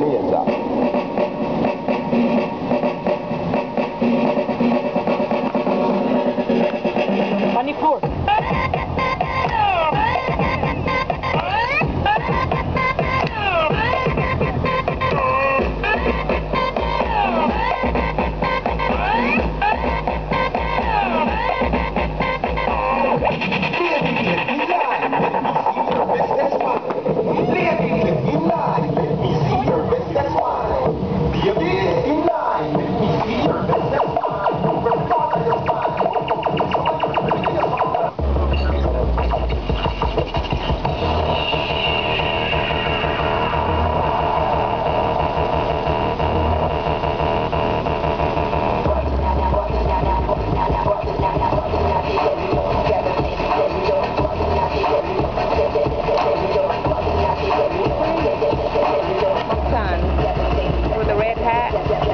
什么 Pat.